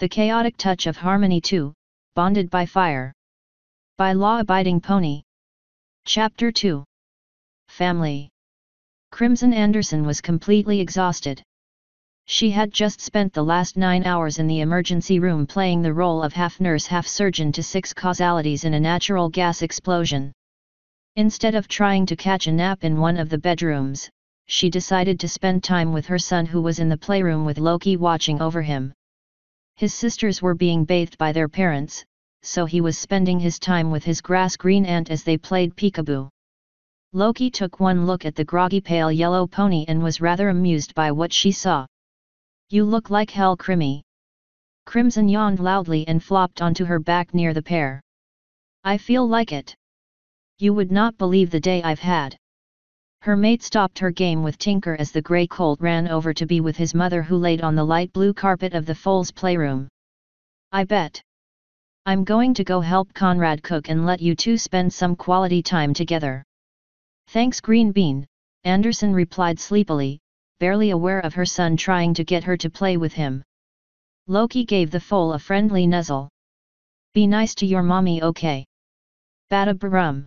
The chaotic touch of harmony too, bonded by fire. By law-abiding pony. Chapter 2 Family Crimson Anderson was completely exhausted. She had just spent the last nine hours in the emergency room playing the role of half-nurse half-surgeon to six causalities in a natural gas explosion. Instead of trying to catch a nap in one of the bedrooms, she decided to spend time with her son who was in the playroom with Loki watching over him. His sisters were being bathed by their parents, so he was spending his time with his grass-green aunt as they played peekaboo. Loki took one look at the groggy pale yellow pony and was rather amused by what she saw. You look like hell Crimmy. Crimson yawned loudly and flopped onto her back near the pair. I feel like it. You would not believe the day I've had. Her mate stopped her game with Tinker as the grey colt ran over to be with his mother who laid on the light blue carpet of the foal's playroom. I bet. I'm going to go help Conrad cook and let you two spend some quality time together. Thanks Green Bean, Anderson replied sleepily, barely aware of her son trying to get her to play with him. Loki gave the foal a friendly nuzzle. Be nice to your mommy okay? Bada barum.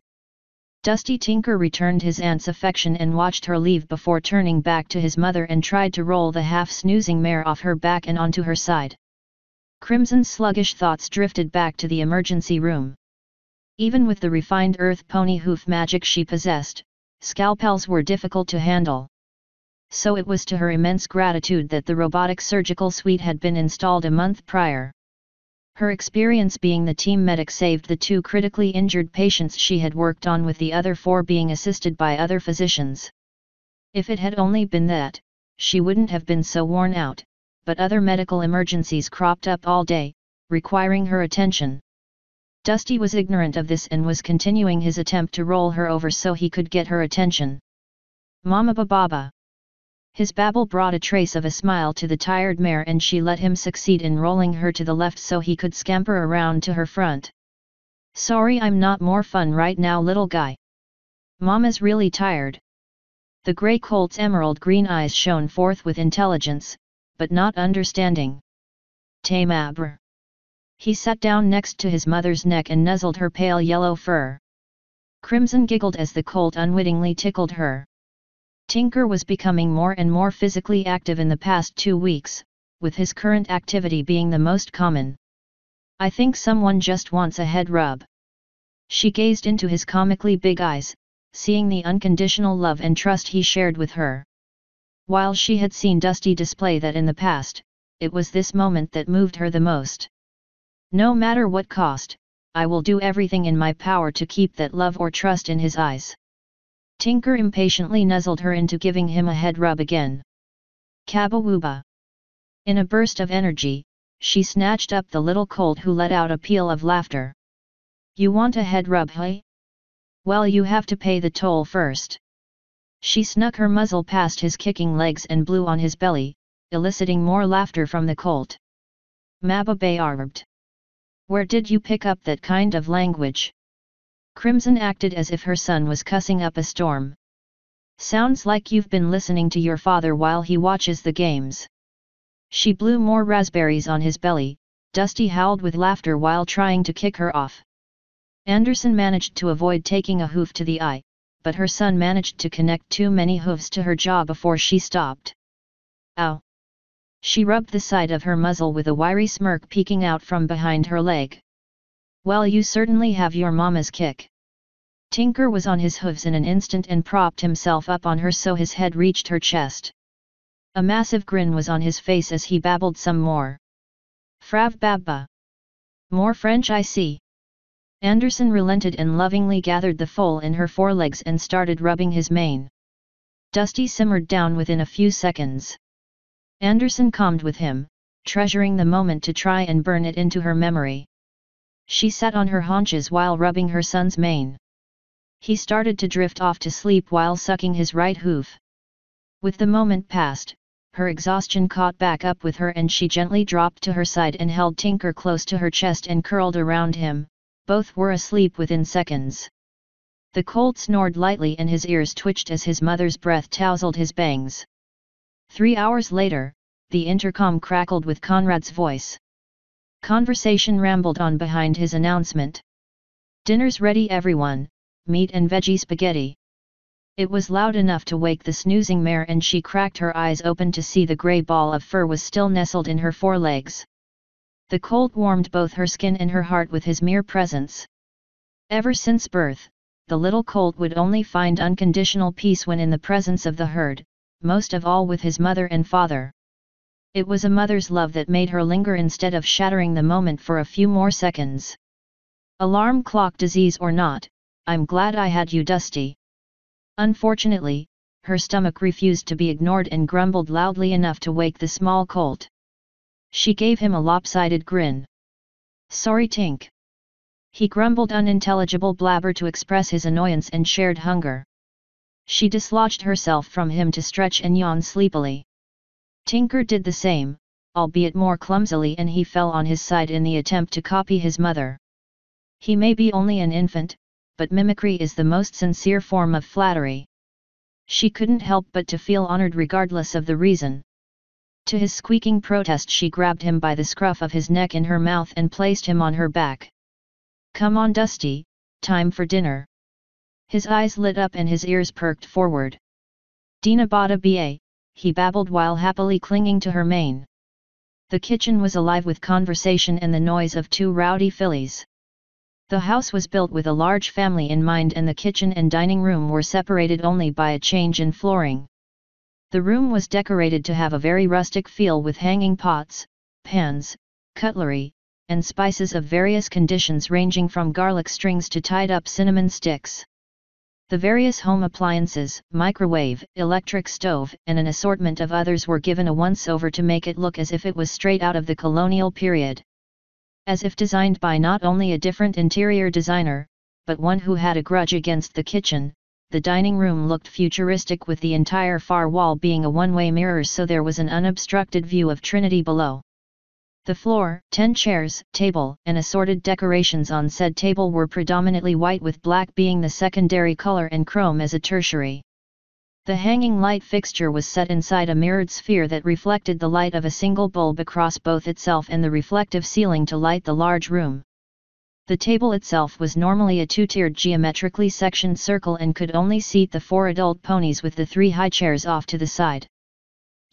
Dusty Tinker returned his aunt's affection and watched her leave before turning back to his mother and tried to roll the half-snoozing mare off her back and onto her side. Crimson's sluggish thoughts drifted back to the emergency room. Even with the refined earth pony hoof magic she possessed, scalpels were difficult to handle. So it was to her immense gratitude that the robotic surgical suite had been installed a month prior. Her experience being the team medic saved the two critically injured patients she had worked on with the other four being assisted by other physicians. If it had only been that, she wouldn't have been so worn out, but other medical emergencies cropped up all day, requiring her attention. Dusty was ignorant of this and was continuing his attempt to roll her over so he could get her attention. Mama Bababa. His babble brought a trace of a smile to the tired mare and she let him succeed in rolling her to the left so he could scamper around to her front. Sorry I'm not more fun right now little guy. Mama's really tired. The grey colt's emerald green eyes shone forth with intelligence, but not understanding. Tamabr. He sat down next to his mother's neck and nuzzled her pale yellow fur. Crimson giggled as the colt unwittingly tickled her. Tinker was becoming more and more physically active in the past two weeks, with his current activity being the most common. I think someone just wants a head rub. She gazed into his comically big eyes, seeing the unconditional love and trust he shared with her. While she had seen Dusty display that in the past, it was this moment that moved her the most. No matter what cost, I will do everything in my power to keep that love or trust in his eyes. Tinker impatiently nuzzled her into giving him a head rub again. Kabawooba. In a burst of energy, she snatched up the little colt who let out a peal of laughter. You want a head rub hey? Well you have to pay the toll first. She snuck her muzzle past his kicking legs and blew on his belly, eliciting more laughter from the colt. Maba arbed. Where did you pick up that kind of language? Crimson acted as if her son was cussing up a storm. Sounds like you've been listening to your father while he watches the games. She blew more raspberries on his belly, Dusty howled with laughter while trying to kick her off. Anderson managed to avoid taking a hoof to the eye, but her son managed to connect too many hooves to her jaw before she stopped. Ow! She rubbed the side of her muzzle with a wiry smirk peeking out from behind her leg. Well you certainly have your mama's kick. Tinker was on his hooves in an instant and propped himself up on her so his head reached her chest. A massive grin was on his face as he babbled some more. Frav babba. More French I see. Anderson relented and lovingly gathered the foal in her forelegs and started rubbing his mane. Dusty simmered down within a few seconds. Anderson calmed with him, treasuring the moment to try and burn it into her memory. She sat on her haunches while rubbing her son's mane. He started to drift off to sleep while sucking his right hoof. With the moment past, her exhaustion caught back up with her and she gently dropped to her side and held Tinker close to her chest and curled around him, both were asleep within seconds. The colt snored lightly and his ears twitched as his mother's breath tousled his bangs. Three hours later, the intercom crackled with Conrad's voice. Conversation rambled on behind his announcement. Dinner's ready everyone, meat and veggie spaghetti. It was loud enough to wake the snoozing mare and she cracked her eyes open to see the grey ball of fur was still nestled in her forelegs. The cold warmed both her skin and her heart with his mere presence. Ever since birth, the little colt would only find unconditional peace when in the presence of the herd, most of all with his mother and father. It was a mother's love that made her linger instead of shattering the moment for a few more seconds. Alarm clock disease or not, I'm glad I had you Dusty. Unfortunately, her stomach refused to be ignored and grumbled loudly enough to wake the small colt. She gave him a lopsided grin. Sorry Tink. He grumbled unintelligible blabber to express his annoyance and shared hunger. She dislodged herself from him to stretch and yawn sleepily. Tinker did the same, albeit more clumsily and he fell on his side in the attempt to copy his mother. He may be only an infant, but mimicry is the most sincere form of flattery. She couldn't help but to feel honored regardless of the reason. To his squeaking protest she grabbed him by the scruff of his neck in her mouth and placed him on her back. Come on Dusty, time for dinner. His eyes lit up and his ears perked forward. Dina bada ba, he babbled while happily clinging to her mane. The kitchen was alive with conversation and the noise of two rowdy fillies. The house was built with a large family in mind and the kitchen and dining room were separated only by a change in flooring. The room was decorated to have a very rustic feel with hanging pots, pans, cutlery, and spices of various conditions ranging from garlic strings to tied up cinnamon sticks. The various home appliances, microwave, electric stove, and an assortment of others were given a once-over to make it look as if it was straight out of the colonial period as if designed by not only a different interior designer, but one who had a grudge against the kitchen, the dining room looked futuristic with the entire far wall being a one-way mirror so there was an unobstructed view of Trinity below. The floor, ten chairs, table, and assorted decorations on said table were predominantly white with black being the secondary color and chrome as a tertiary. The hanging light fixture was set inside a mirrored sphere that reflected the light of a single bulb across both itself and the reflective ceiling to light the large room. The table itself was normally a two-tiered geometrically sectioned circle and could only seat the four adult ponies with the three high chairs off to the side.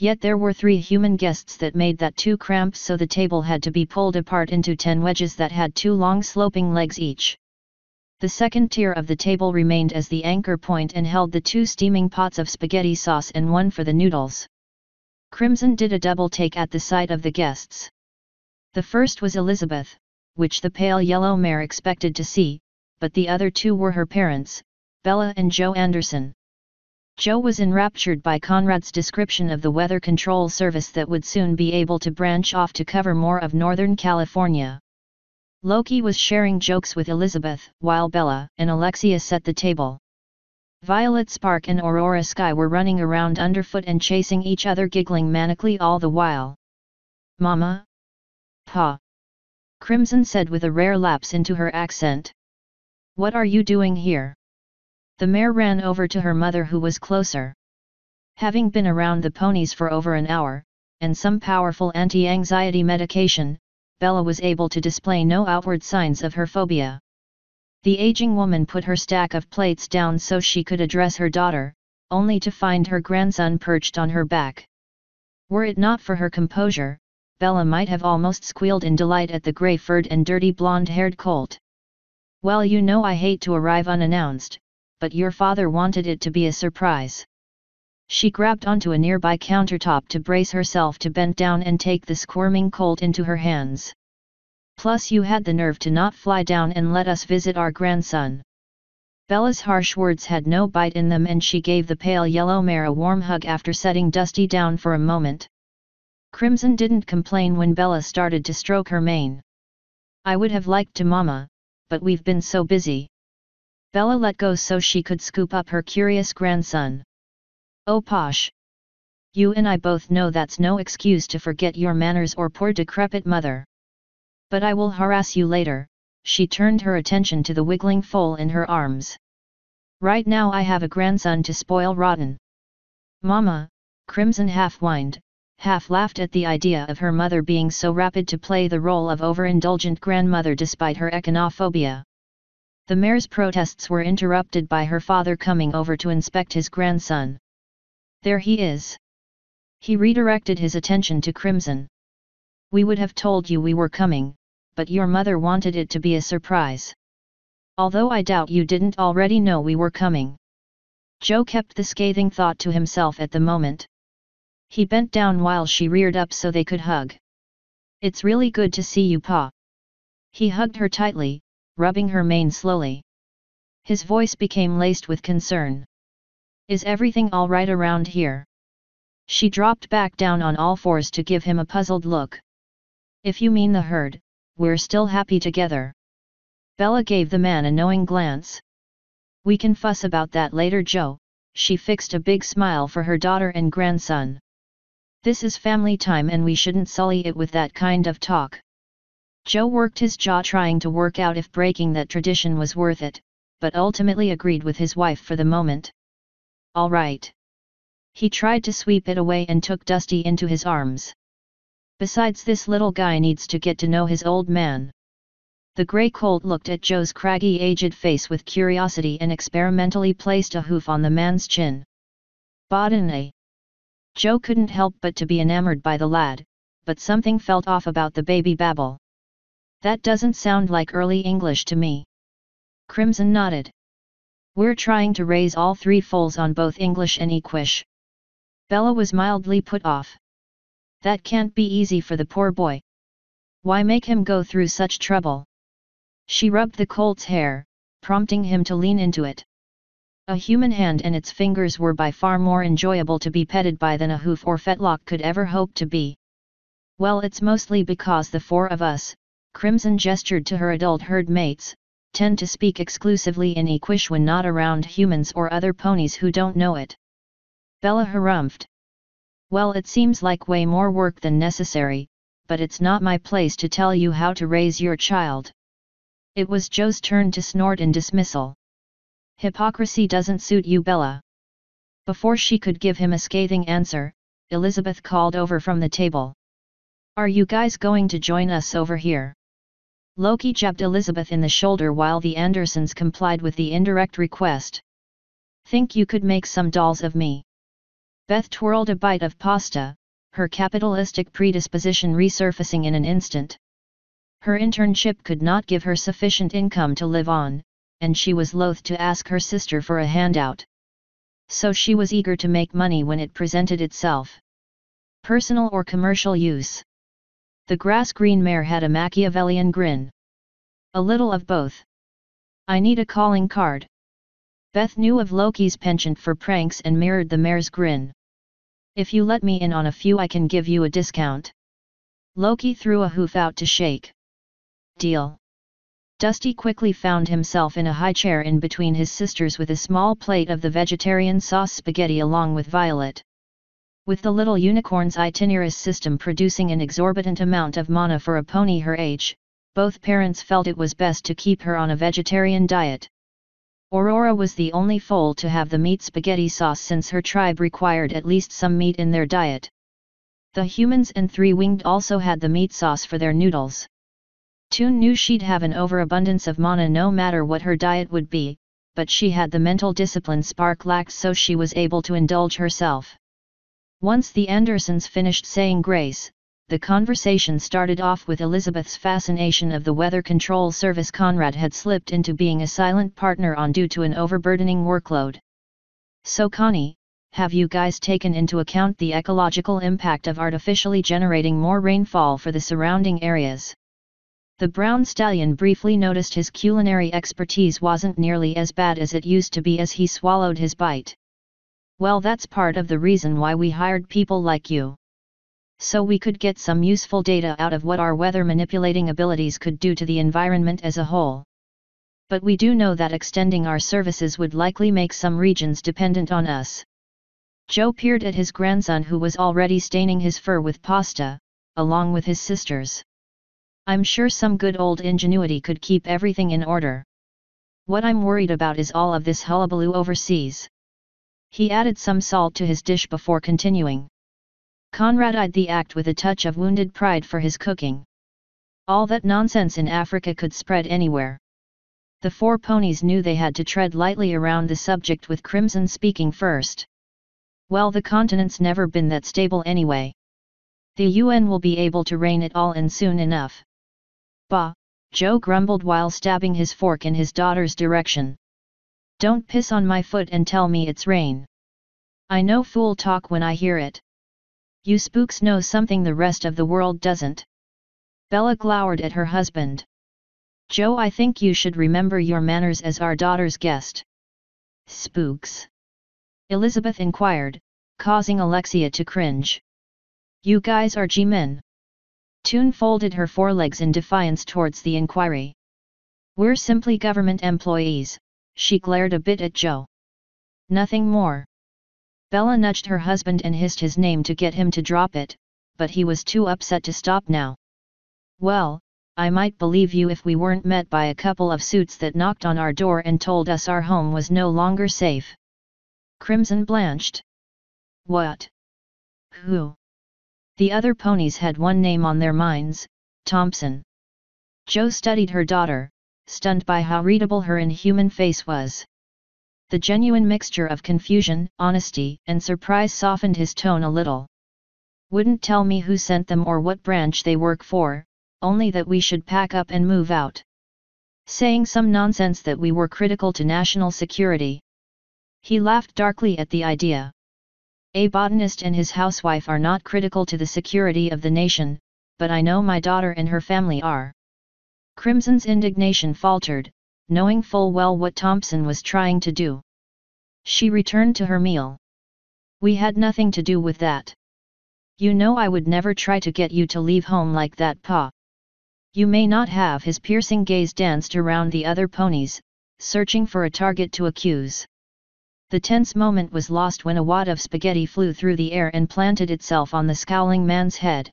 Yet there were three human guests that made that too cramped so the table had to be pulled apart into ten wedges that had two long sloping legs each. The second tier of the table remained as the anchor point and held the two steaming pots of spaghetti sauce and one for the noodles. Crimson did a double take at the sight of the guests. The first was Elizabeth, which the pale yellow mare expected to see, but the other two were her parents, Bella and Joe Anderson. Joe was enraptured by Conrad's description of the weather control service that would soon be able to branch off to cover more of Northern California. Loki was sharing jokes with Elizabeth, while Bella and Alexia set the table. Violet Spark and Aurora Sky were running around underfoot and chasing each other giggling manically all the while. Mama? Pa? Crimson said with a rare lapse into her accent. What are you doing here? The mare ran over to her mother who was closer. Having been around the ponies for over an hour, and some powerful anti-anxiety medication, Bella was able to display no outward signs of her phobia. The aging woman put her stack of plates down so she could address her daughter, only to find her grandson perched on her back. Were it not for her composure, Bella might have almost squealed in delight at the grey-furred and dirty blonde-haired colt. Well you know I hate to arrive unannounced, but your father wanted it to be a surprise. She grabbed onto a nearby countertop to brace herself to bend down and take the squirming colt into her hands. Plus you had the nerve to not fly down and let us visit our grandson. Bella's harsh words had no bite in them and she gave the pale yellow mare a warm hug after setting Dusty down for a moment. Crimson didn't complain when Bella started to stroke her mane. I would have liked to mama, but we've been so busy. Bella let go so she could scoop up her curious grandson. Oh posh! You and I both know that's no excuse to forget your manners or poor decrepit mother. But I will harass you later, she turned her attention to the wiggling foal in her arms. Right now I have a grandson to spoil rotten. Mama, Crimson half whined, half laughed at the idea of her mother being so rapid to play the role of overindulgent grandmother despite her echinophobia. The mare's protests were interrupted by her father coming over to inspect his grandson. There he is. He redirected his attention to Crimson. We would have told you we were coming, but your mother wanted it to be a surprise. Although I doubt you didn't already know we were coming. Joe kept the scathing thought to himself at the moment. He bent down while she reared up so they could hug. It's really good to see you pa. He hugged her tightly, rubbing her mane slowly. His voice became laced with concern. Is everything alright around here? She dropped back down on all fours to give him a puzzled look. If you mean the herd, we're still happy together. Bella gave the man a knowing glance. We can fuss about that later Joe, she fixed a big smile for her daughter and grandson. This is family time and we shouldn't sully it with that kind of talk. Joe worked his jaw trying to work out if breaking that tradition was worth it, but ultimately agreed with his wife for the moment. All right. He tried to sweep it away and took Dusty into his arms. Besides this little guy needs to get to know his old man. The grey colt looked at Joe's craggy aged face with curiosity and experimentally placed a hoof on the man's chin. Bodene. Joe couldn't help but to be enamored by the lad, but something felt off about the baby babble. That doesn't sound like early English to me. Crimson nodded. We're trying to raise all three foals on both English and Equish. Bella was mildly put off. That can't be easy for the poor boy. Why make him go through such trouble? She rubbed the colt's hair, prompting him to lean into it. A human hand and its fingers were by far more enjoyable to be petted by than a hoof or fetlock could ever hope to be. Well it's mostly because the four of us, Crimson gestured to her adult herd mates, tend to speak exclusively in Equish when not around humans or other ponies who don't know it. Bella harumphed. Well it seems like way more work than necessary, but it's not my place to tell you how to raise your child. It was Joe's turn to snort in dismissal. Hypocrisy doesn't suit you Bella. Before she could give him a scathing answer, Elizabeth called over from the table. Are you guys going to join us over here? Loki jabbed Elizabeth in the shoulder while the Andersons complied with the indirect request. Think you could make some dolls of me? Beth twirled a bite of pasta, her capitalistic predisposition resurfacing in an instant. Her internship could not give her sufficient income to live on, and she was loath to ask her sister for a handout. So she was eager to make money when it presented itself. Personal or commercial use. The grass-green mare had a Machiavellian grin. A little of both. I need a calling card. Beth knew of Loki's penchant for pranks and mirrored the mare's grin. If you let me in on a few I can give you a discount. Loki threw a hoof out to shake. Deal. Dusty quickly found himself in a high chair in between his sisters with a small plate of the vegetarian sauce spaghetti along with Violet. With the little unicorn's itinerous system producing an exorbitant amount of mana for a pony her age, both parents felt it was best to keep her on a vegetarian diet. Aurora was the only foal to have the meat spaghetti sauce since her tribe required at least some meat in their diet. The humans and three-winged also had the meat sauce for their noodles. Toon knew she'd have an overabundance of mana no matter what her diet would be, but she had the mental discipline Spark lacked so she was able to indulge herself. Once the Andersons finished saying grace, the conversation started off with Elizabeth's fascination of the weather control service Conrad had slipped into being a silent partner on due to an overburdening workload. So Connie, have you guys taken into account the ecological impact of artificially generating more rainfall for the surrounding areas? The brown stallion briefly noticed his culinary expertise wasn't nearly as bad as it used to be as he swallowed his bite. Well that's part of the reason why we hired people like you. So we could get some useful data out of what our weather manipulating abilities could do to the environment as a whole. But we do know that extending our services would likely make some regions dependent on us. Joe peered at his grandson who was already staining his fur with pasta, along with his sisters. I'm sure some good old ingenuity could keep everything in order. What I'm worried about is all of this hullabaloo overseas. He added some salt to his dish before continuing. Conrad eyed the act with a touch of wounded pride for his cooking. All that nonsense in Africa could spread anywhere. The four ponies knew they had to tread lightly around the subject with Crimson speaking first. Well the continent's never been that stable anyway. The UN will be able to rein it all in soon enough. Bah, Joe grumbled while stabbing his fork in his daughter's direction. Don't piss on my foot and tell me it's rain. I know fool talk when I hear it. You spooks know something the rest of the world doesn't. Bella glowered at her husband. Joe I think you should remember your manners as our daughter's guest. Spooks. Elizabeth inquired, causing Alexia to cringe. You guys are G-men. Toon folded her forelegs in defiance towards the inquiry. We're simply government employees, she glared a bit at Joe. Nothing more. Bella nudged her husband and hissed his name to get him to drop it, but he was too upset to stop now. Well, I might believe you if we weren't met by a couple of suits that knocked on our door and told us our home was no longer safe. Crimson blanched. What? Who? The other ponies had one name on their minds, Thompson. Joe studied her daughter, stunned by how readable her inhuman face was. The genuine mixture of confusion, honesty, and surprise softened his tone a little. Wouldn't tell me who sent them or what branch they work for, only that we should pack up and move out. Saying some nonsense that we were critical to national security. He laughed darkly at the idea. A botanist and his housewife are not critical to the security of the nation, but I know my daughter and her family are. Crimson's indignation faltered, knowing full well what Thompson was trying to do. She returned to her meal. We had nothing to do with that. You know I would never try to get you to leave home like that pa. You may not have his piercing gaze danced around the other ponies, searching for a target to accuse. The tense moment was lost when a wad of spaghetti flew through the air and planted itself on the scowling man's head.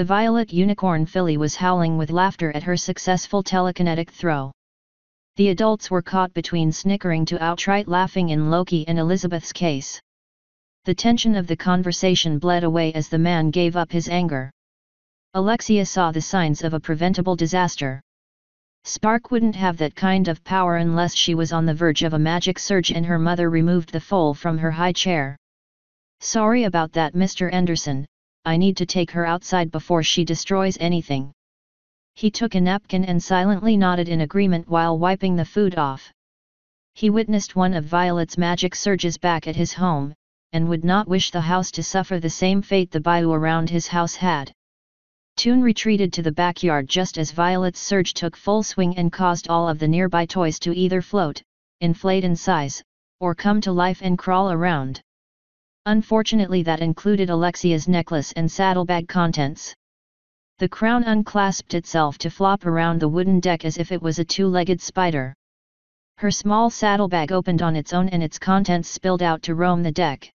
The violet unicorn filly was howling with laughter at her successful telekinetic throw. The adults were caught between snickering to outright laughing in Loki and Elizabeth's case. The tension of the conversation bled away as the man gave up his anger. Alexia saw the signs of a preventable disaster. Spark wouldn't have that kind of power unless she was on the verge of a magic surge and her mother removed the foal from her high chair. Sorry about that Mr. Anderson, I need to take her outside before she destroys anything. He took a napkin and silently nodded in agreement while wiping the food off. He witnessed one of Violet's magic surges back at his home, and would not wish the house to suffer the same fate the bayou around his house had. Toon retreated to the backyard just as Violet's surge took full swing and caused all of the nearby toys to either float, inflate in size, or come to life and crawl around. Unfortunately that included Alexia's necklace and saddlebag contents. The crown unclasped itself to flop around the wooden deck as if it was a two-legged spider. Her small saddlebag opened on its own and its contents spilled out to roam the deck.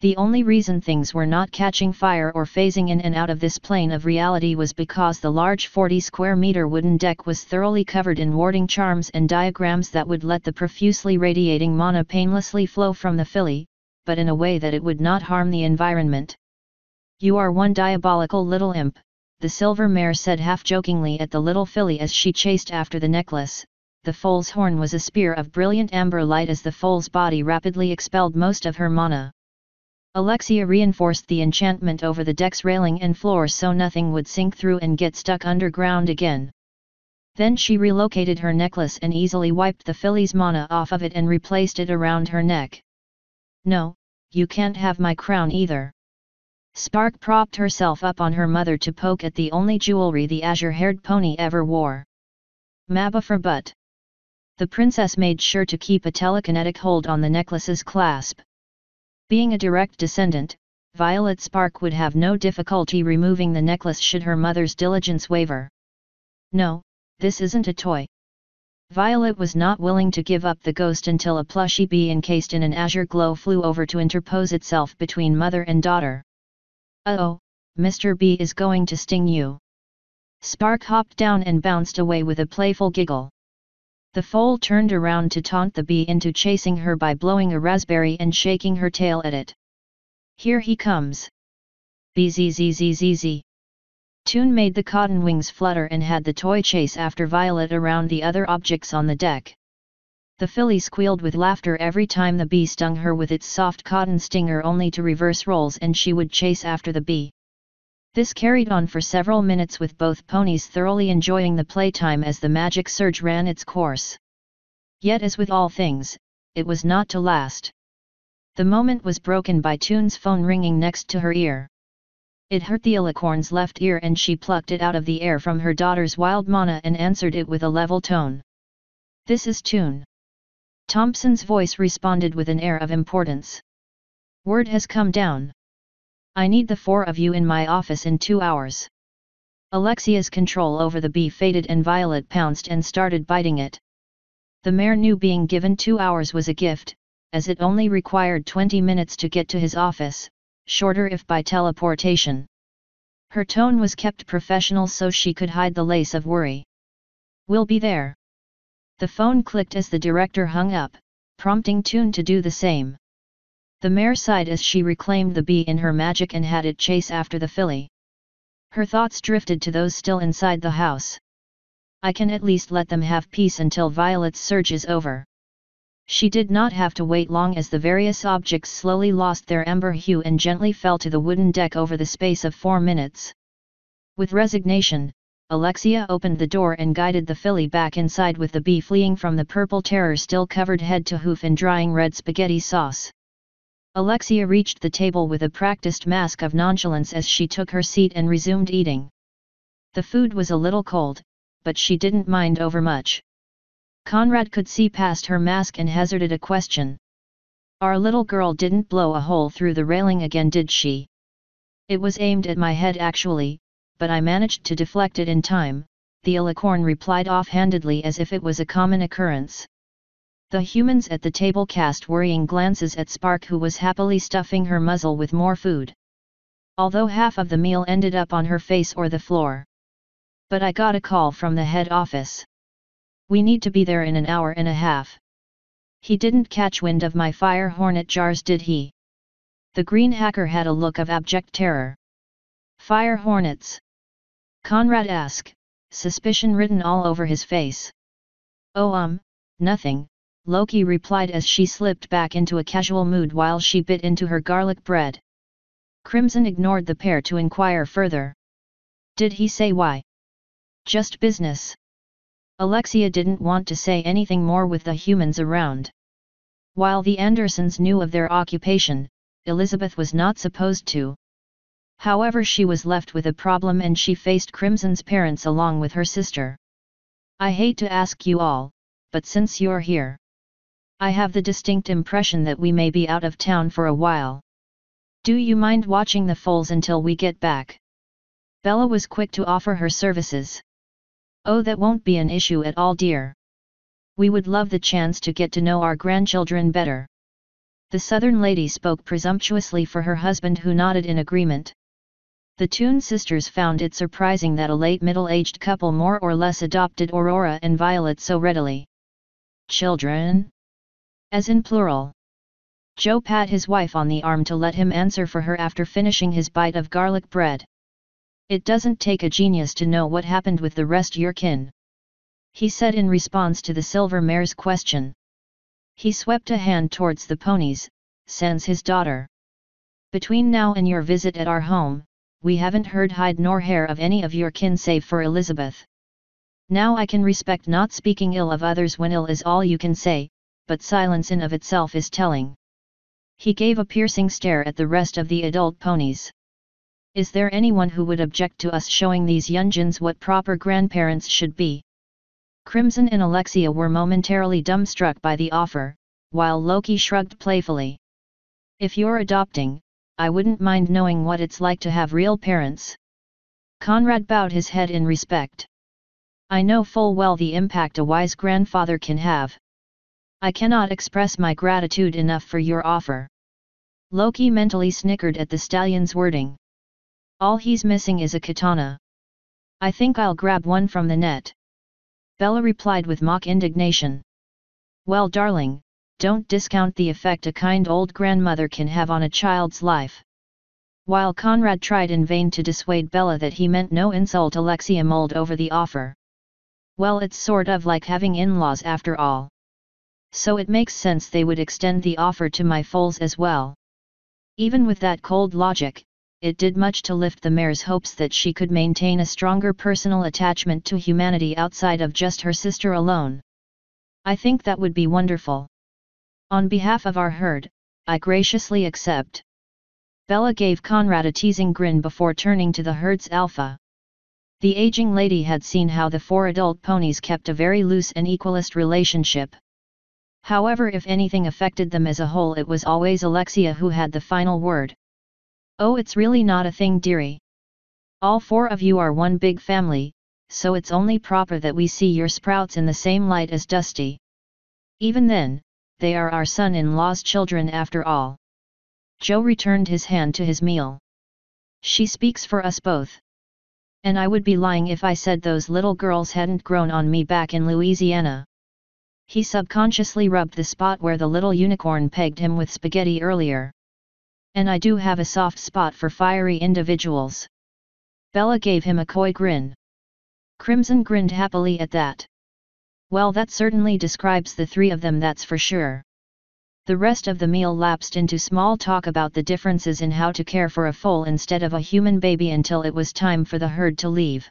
The only reason things were not catching fire or phasing in and out of this plane of reality was because the large 40 square meter wooden deck was thoroughly covered in warding charms and diagrams that would let the profusely radiating mana painlessly flow from the filly, but in a way that it would not harm the environment. You are one diabolical little imp, the silver mare said half-jokingly at the little filly as she chased after the necklace, the foal's horn was a spear of brilliant amber light as the foal's body rapidly expelled most of her mana. Alexia reinforced the enchantment over the deck's railing and floor so nothing would sink through and get stuck underground again. Then she relocated her necklace and easily wiped the filly's mana off of it and replaced it around her neck. No, you can't have my crown either. Spark propped herself up on her mother to poke at the only jewelry the azure-haired pony ever wore. Maba for butt. The princess made sure to keep a telekinetic hold on the necklace's clasp. Being a direct descendant, Violet Spark would have no difficulty removing the necklace should her mother's diligence waver. No, this isn't a toy. Violet was not willing to give up the ghost until a plushy bee encased in an azure glow flew over to interpose itself between mother and daughter. Uh-oh, Mr. Bee is going to sting you. Spark hopped down and bounced away with a playful giggle. The foal turned around to taunt the bee into chasing her by blowing a raspberry and shaking her tail at it. Here he comes. bzzzzz. Toon made the cotton wings flutter and had the toy chase after Violet around the other objects on the deck. The filly squealed with laughter every time the bee stung her with its soft cotton stinger only to reverse roles and she would chase after the bee. This carried on for several minutes with both ponies thoroughly enjoying the playtime as the magic surge ran its course. Yet as with all things, it was not to last. The moment was broken by Toon's phone ringing next to her ear. It hurt the alicorn's left ear and she plucked it out of the air from her daughter's wild mana and answered it with a level tone. This is Toon. Thompson's voice responded with an air of importance. Word has come down. I need the four of you in my office in two hours. Alexia's control over the bee faded and Violet pounced and started biting it. The mare knew being given two hours was a gift, as it only required 20 minutes to get to his office, shorter if by teleportation. Her tone was kept professional so she could hide the lace of worry. We'll be there. The phone clicked as the director hung up, prompting Toon to do the same. The mare sighed as she reclaimed the bee in her magic and had it chase after the filly. Her thoughts drifted to those still inside the house. I can at least let them have peace until Violet's surge is over. She did not have to wait long as the various objects slowly lost their ember hue and gently fell to the wooden deck over the space of four minutes. With resignation, Alexia opened the door and guided the filly back inside with the bee fleeing from the purple terror still covered head to hoof in drying red spaghetti sauce. Alexia reached the table with a practiced mask of nonchalance as she took her seat and resumed eating. The food was a little cold, but she didn't mind overmuch. Conrad could see past her mask and hazarded a question. Our little girl didn't blow a hole through the railing again did she? It was aimed at my head actually, but I managed to deflect it in time, the alicorn replied offhandedly as if it was a common occurrence. The humans at the table cast worrying glances at Spark who was happily stuffing her muzzle with more food. Although half of the meal ended up on her face or the floor. But I got a call from the head office. We need to be there in an hour and a half. He didn't catch wind of my fire hornet jars did he? The green hacker had a look of abject terror. Fire hornets. Conrad asked, suspicion written all over his face. Oh um, nothing, Loki replied as she slipped back into a casual mood while she bit into her garlic bread. Crimson ignored the pair to inquire further. Did he say why? Just business. Alexia didn't want to say anything more with the humans around. While the Andersons knew of their occupation, Elizabeth was not supposed to. However she was left with a problem and she faced Crimson's parents along with her sister. I hate to ask you all, but since you're here. I have the distinct impression that we may be out of town for a while. Do you mind watching the foals until we get back? Bella was quick to offer her services. Oh that won't be an issue at all dear. We would love the chance to get to know our grandchildren better. The southern lady spoke presumptuously for her husband who nodded in agreement. The Toon sisters found it surprising that a late middle-aged couple more or less adopted Aurora and Violet so readily. Children? As in plural. Joe pat his wife on the arm to let him answer for her after finishing his bite of garlic bread. It doesn't take a genius to know what happened with the rest your kin. He said in response to the silver mare's question. He swept a hand towards the ponies, sans his daughter. Between now and your visit at our home, we haven't heard hide nor hair of any of your kin save for Elizabeth. Now I can respect not speaking ill of others when ill is all you can say, but silence in of itself is telling. He gave a piercing stare at the rest of the adult ponies. Is there anyone who would object to us showing these Yunjins what proper grandparents should be? Crimson and Alexia were momentarily dumbstruck by the offer, while Loki shrugged playfully. If you're adopting, I wouldn't mind knowing what it's like to have real parents. Conrad bowed his head in respect. I know full well the impact a wise grandfather can have. I cannot express my gratitude enough for your offer. Loki mentally snickered at the stallion's wording. All he's missing is a katana. I think I'll grab one from the net. Bella replied with mock indignation. Well darling, don't discount the effect a kind old grandmother can have on a child's life. While Conrad tried in vain to dissuade Bella that he meant no insult Alexia mulled over the offer. Well it's sort of like having in-laws after all. So it makes sense they would extend the offer to my foals as well. Even with that cold logic, it did much to lift the mare's hopes that she could maintain a stronger personal attachment to humanity outside of just her sister alone. I think that would be wonderful. On behalf of our herd, I graciously accept. Bella gave Conrad a teasing grin before turning to the herd's alpha. The aging lady had seen how the four adult ponies kept a very loose and equalist relationship. However if anything affected them as a whole it was always Alexia who had the final word. Oh it's really not a thing dearie. All four of you are one big family, so it's only proper that we see your sprouts in the same light as Dusty. Even then, they are our son-in-law's children after all. Joe returned his hand to his meal. She speaks for us both. And I would be lying if I said those little girls hadn't grown on me back in Louisiana. He subconsciously rubbed the spot where the little unicorn pegged him with spaghetti earlier. And I do have a soft spot for fiery individuals. Bella gave him a coy grin. Crimson grinned happily at that. Well that certainly describes the three of them that's for sure. The rest of the meal lapsed into small talk about the differences in how to care for a foal instead of a human baby until it was time for the herd to leave.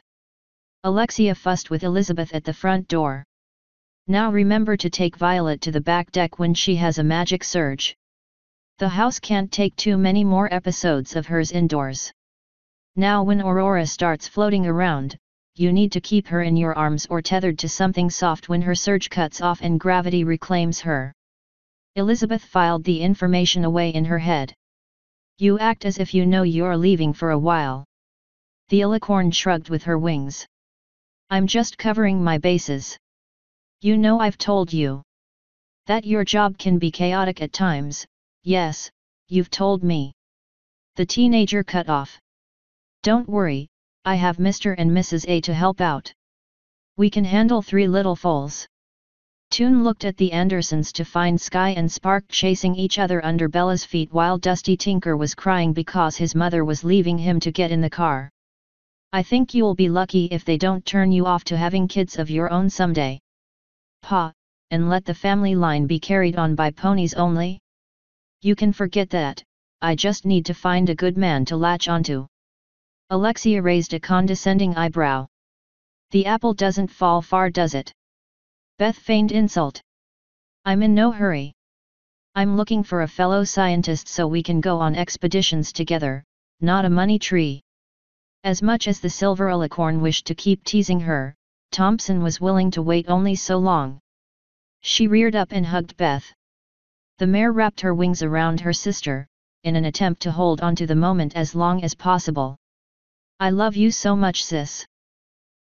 Alexia fussed with Elizabeth at the front door. Now remember to take Violet to the back deck when she has a magic surge. The house can't take too many more episodes of hers indoors. Now when Aurora starts floating around, you need to keep her in your arms or tethered to something soft when her surge cuts off and gravity reclaims her. Elizabeth filed the information away in her head. You act as if you know you're leaving for a while. The alicorn shrugged with her wings. I'm just covering my bases. You know I've told you. That your job can be chaotic at times, yes, you've told me. The teenager cut off. Don't worry, I have Mr. and Mrs. A to help out. We can handle three little foals. Toon looked at the Andersons to find Sky and Spark chasing each other under Bella's feet while Dusty Tinker was crying because his mother was leaving him to get in the car. I think you'll be lucky if they don't turn you off to having kids of your own someday. Pa, and let the family line be carried on by ponies only? You can forget that, I just need to find a good man to latch onto. Alexia raised a condescending eyebrow. The apple doesn't fall far does it? Beth feigned insult. I'm in no hurry. I'm looking for a fellow scientist so we can go on expeditions together, not a money tree. As much as the silver alicorn wished to keep teasing her, Thompson was willing to wait only so long. She reared up and hugged Beth. The mare wrapped her wings around her sister, in an attempt to hold on to the moment as long as possible. I love you so much sis.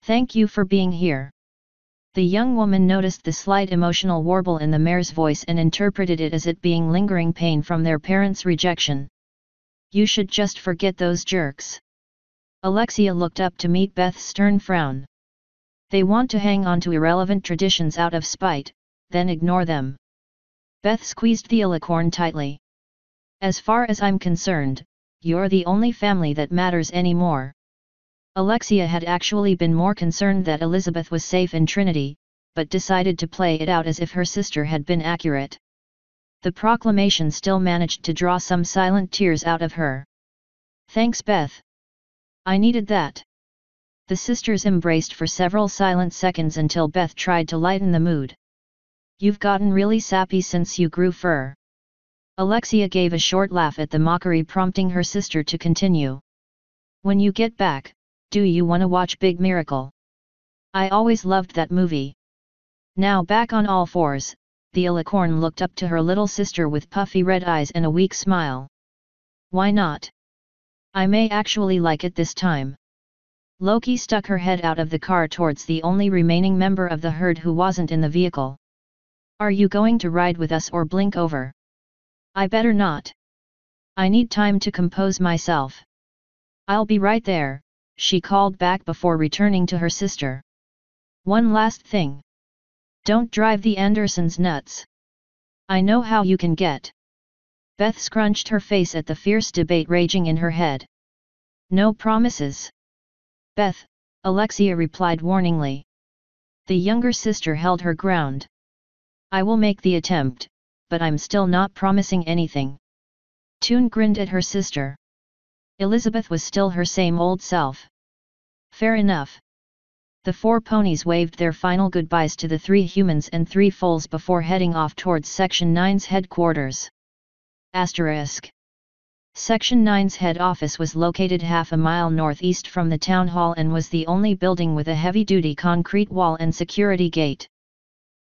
Thank you for being here. The young woman noticed the slight emotional warble in the mare's voice and interpreted it as it being lingering pain from their parents' rejection. You should just forget those jerks. Alexia looked up to meet Beth's stern frown. They want to hang on to irrelevant traditions out of spite, then ignore them. Beth squeezed the alicorn tightly. As far as I'm concerned, you're the only family that matters anymore. Alexia had actually been more concerned that Elizabeth was safe in Trinity, but decided to play it out as if her sister had been accurate. The proclamation still managed to draw some silent tears out of her. Thanks Beth. I needed that. The sisters embraced for several silent seconds until Beth tried to lighten the mood. You've gotten really sappy since you grew fur. Alexia gave a short laugh at the mockery prompting her sister to continue. When you get back, do you wanna watch Big Miracle? I always loved that movie. Now back on all fours, the alicorn looked up to her little sister with puffy red eyes and a weak smile. Why not? I may actually like it this time. Loki stuck her head out of the car towards the only remaining member of the herd who wasn't in the vehicle. Are you going to ride with us or blink over? I better not. I need time to compose myself. I'll be right there, she called back before returning to her sister. One last thing. Don't drive the Andersons nuts. I know how you can get. Beth scrunched her face at the fierce debate raging in her head. No promises. Beth, Alexia replied warningly. The younger sister held her ground. I will make the attempt, but I'm still not promising anything. Toon grinned at her sister. Elizabeth was still her same old self. Fair enough. The four ponies waved their final goodbyes to the three humans and three foals before heading off towards Section 9's headquarters. Asterisk. Section 9's head office was located half a mile northeast from the town hall and was the only building with a heavy-duty concrete wall and security gate.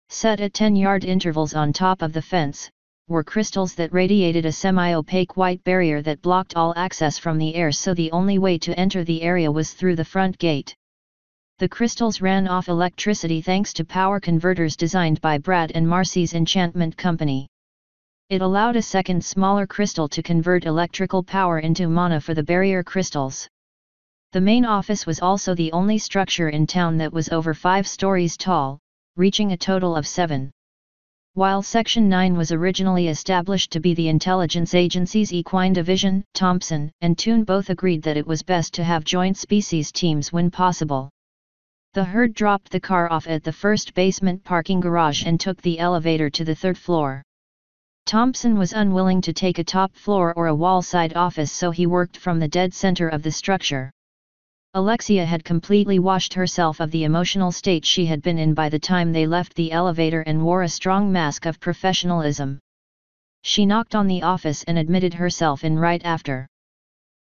Set at 10-yard intervals on top of the fence, were crystals that radiated a semi-opaque white barrier that blocked all access from the air so the only way to enter the area was through the front gate. The crystals ran off electricity thanks to power converters designed by Brad and Marcy's Enchantment Company. It allowed a second smaller crystal to convert electrical power into mana for the barrier crystals. The main office was also the only structure in town that was over five stories tall, reaching a total of seven. While Section 9 was originally established to be the intelligence agency's equine division, Thompson and Toon both agreed that it was best to have joint species teams when possible. The herd dropped the car off at the first basement parking garage and took the elevator to the third floor. Thompson was unwilling to take a top floor or a wall-side office so he worked from the dead center of the structure. Alexia had completely washed herself of the emotional state she had been in by the time they left the elevator and wore a strong mask of professionalism. She knocked on the office and admitted herself in right after.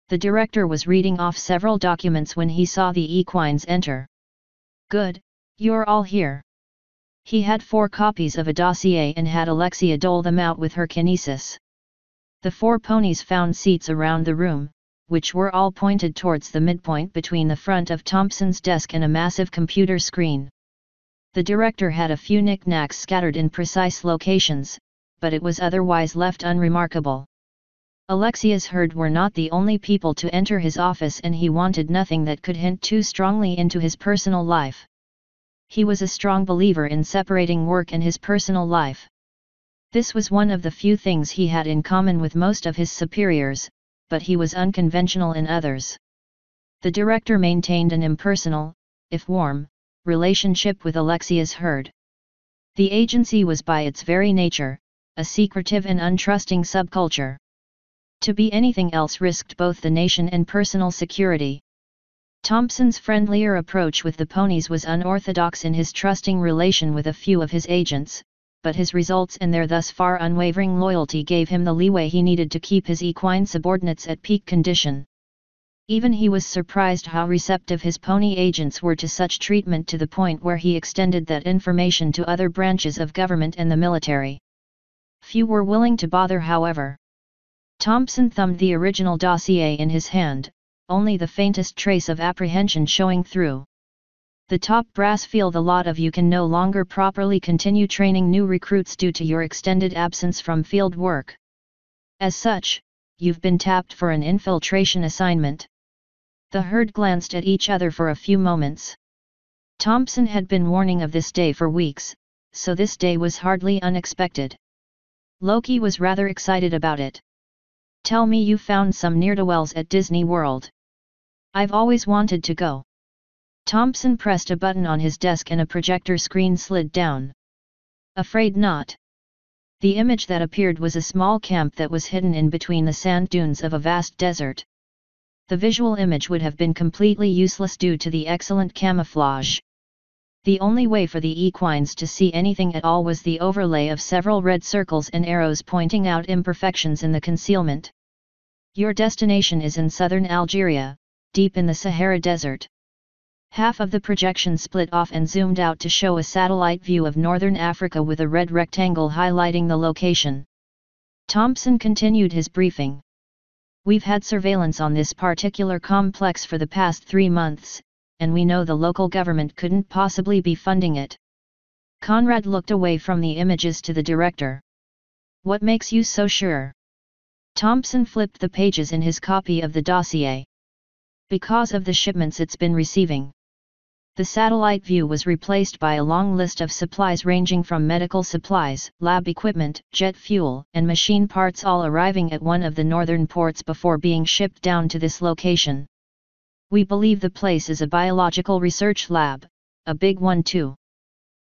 The director was reading off several documents when he saw the equines enter. Good, you're all here. He had four copies of a dossier and had Alexia dole them out with her kinesis. The four ponies found seats around the room, which were all pointed towards the midpoint between the front of Thompson's desk and a massive computer screen. The director had a few knickknacks scattered in precise locations, but it was otherwise left unremarkable. Alexia's herd were not the only people to enter his office and he wanted nothing that could hint too strongly into his personal life. He was a strong believer in separating work and his personal life. This was one of the few things he had in common with most of his superiors, but he was unconventional in others. The director maintained an impersonal, if warm, relationship with Alexia's herd. The agency was by its very nature, a secretive and untrusting subculture. To be anything else risked both the nation and personal security. Thompson's friendlier approach with the ponies was unorthodox in his trusting relation with a few of his agents, but his results and their thus far unwavering loyalty gave him the leeway he needed to keep his equine subordinates at peak condition. Even he was surprised how receptive his pony agents were to such treatment to the point where he extended that information to other branches of government and the military. Few were willing to bother however. Thompson thumbed the original dossier in his hand, only the faintest trace of apprehension showing through. The top brass feel the lot of you can no longer properly continue training new recruits due to your extended absence from field work. As such, you've been tapped for an infiltration assignment. The herd glanced at each other for a few moments. Thompson had been warning of this day for weeks, so this day was hardly unexpected. Loki was rather excited about it. Tell me you found some ne'er-do-wells at Disney World. I've always wanted to go. Thompson pressed a button on his desk and a projector screen slid down. Afraid not. The image that appeared was a small camp that was hidden in between the sand dunes of a vast desert. The visual image would have been completely useless due to the excellent camouflage. The only way for the equines to see anything at all was the overlay of several red circles and arrows pointing out imperfections in the concealment. Your destination is in southern Algeria, deep in the Sahara Desert. Half of the projection split off and zoomed out to show a satellite view of northern Africa with a red rectangle highlighting the location. Thompson continued his briefing. We've had surveillance on this particular complex for the past three months, and we know the local government couldn't possibly be funding it. Conrad looked away from the images to the director. What makes you so sure? Thompson flipped the pages in his copy of the dossier. Because of the shipments it's been receiving. The satellite view was replaced by a long list of supplies ranging from medical supplies, lab equipment, jet fuel, and machine parts all arriving at one of the northern ports before being shipped down to this location. We believe the place is a biological research lab, a big one too.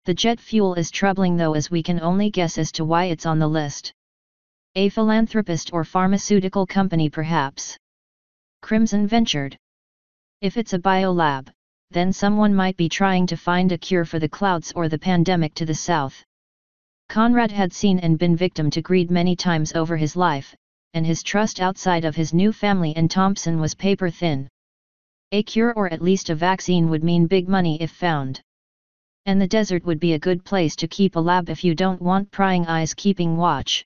The jet fuel is troubling though as we can only guess as to why it's on the list. A philanthropist or pharmaceutical company perhaps. Crimson ventured. If it's a biolab, then someone might be trying to find a cure for the clouds or the pandemic to the south. Conrad had seen and been victim to greed many times over his life, and his trust outside of his new family and Thompson was paper thin. A cure or at least a vaccine would mean big money if found. And the desert would be a good place to keep a lab if you don't want prying eyes keeping watch.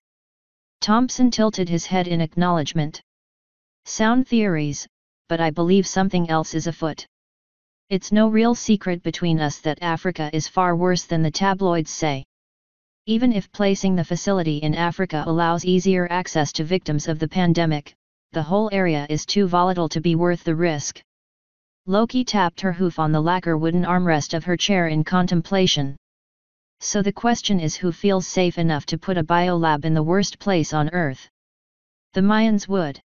Thompson tilted his head in acknowledgement. Sound theories, but I believe something else is afoot. It's no real secret between us that Africa is far worse than the tabloids say. Even if placing the facility in Africa allows easier access to victims of the pandemic, the whole area is too volatile to be worth the risk. Loki tapped her hoof on the lacquer wooden armrest of her chair in contemplation. So the question is who feels safe enough to put a biolab in the worst place on Earth? The Mayans would.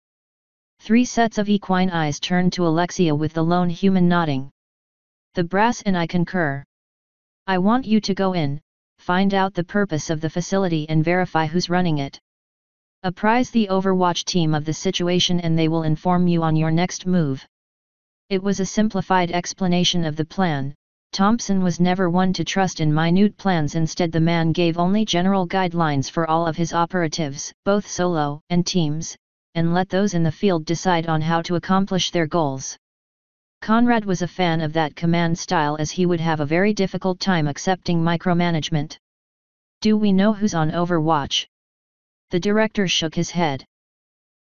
Three sets of equine eyes turned to Alexia with the lone human nodding. The brass and I concur. I want you to go in, find out the purpose of the facility and verify who's running it. Apprise the Overwatch team of the situation and they will inform you on your next move. It was a simplified explanation of the plan, Thompson was never one to trust in minute plans instead the man gave only general guidelines for all of his operatives, both solo and teams, and let those in the field decide on how to accomplish their goals. Conrad was a fan of that command style as he would have a very difficult time accepting micromanagement. Do we know who's on Overwatch? The director shook his head.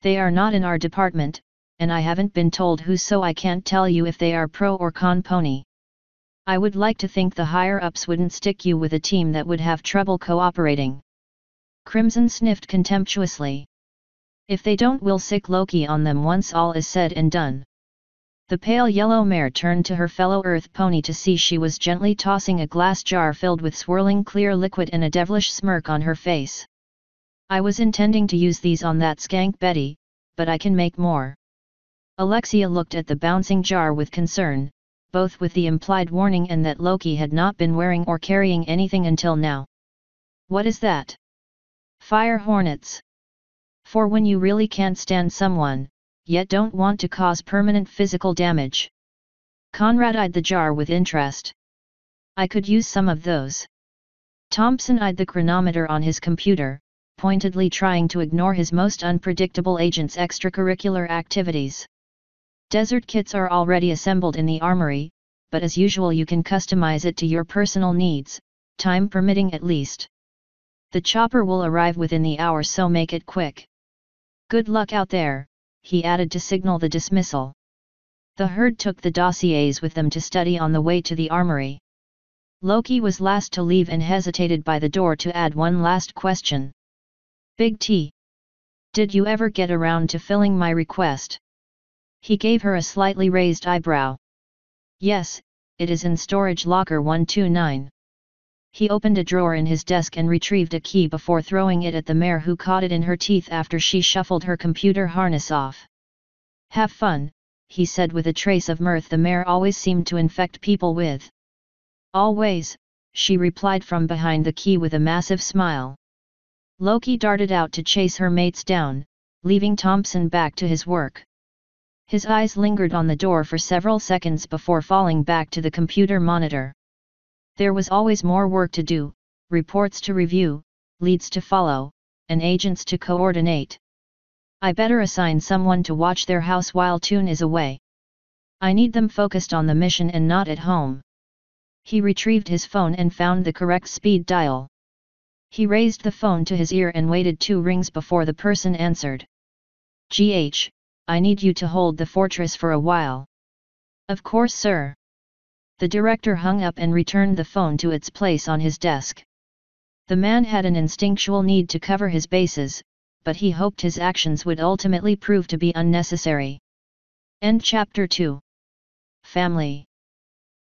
They are not in our department, and I haven't been told who so I can't tell you if they are pro or con pony. I would like to think the higher-ups wouldn't stick you with a team that would have trouble cooperating. Crimson sniffed contemptuously. If they don't we'll sic Loki on them once all is said and done. The pale yellow mare turned to her fellow earth pony to see she was gently tossing a glass jar filled with swirling clear liquid and a devilish smirk on her face. I was intending to use these on that skank Betty, but I can make more. Alexia looked at the bouncing jar with concern, both with the implied warning and that Loki had not been wearing or carrying anything until now. What is that? Fire hornets. For when you really can't stand someone, yet don't want to cause permanent physical damage. Conrad eyed the jar with interest. I could use some of those. Thompson eyed the chronometer on his computer, pointedly trying to ignore his most unpredictable agent's extracurricular activities. Desert kits are already assembled in the armory, but as usual you can customize it to your personal needs, time permitting at least. The chopper will arrive within the hour so make it quick. Good luck out there, he added to signal the dismissal. The herd took the dossiers with them to study on the way to the armory. Loki was last to leave and hesitated by the door to add one last question. Big T. Did you ever get around to filling my request? He gave her a slightly raised eyebrow. Yes, it is in storage locker 129. He opened a drawer in his desk and retrieved a key before throwing it at the mare who caught it in her teeth after she shuffled her computer harness off. Have fun, he said with a trace of mirth the mare always seemed to infect people with. Always, she replied from behind the key with a massive smile. Loki darted out to chase her mates down, leaving Thompson back to his work. His eyes lingered on the door for several seconds before falling back to the computer monitor. There was always more work to do, reports to review, leads to follow, and agents to coordinate. I better assign someone to watch their house while Toon is away. I need them focused on the mission and not at home. He retrieved his phone and found the correct speed dial. He raised the phone to his ear and waited two rings before the person answered. GH, I need you to hold the fortress for a while. Of course sir. The director hung up and returned the phone to its place on his desk. The man had an instinctual need to cover his bases, but he hoped his actions would ultimately prove to be unnecessary. End chapter 2 Family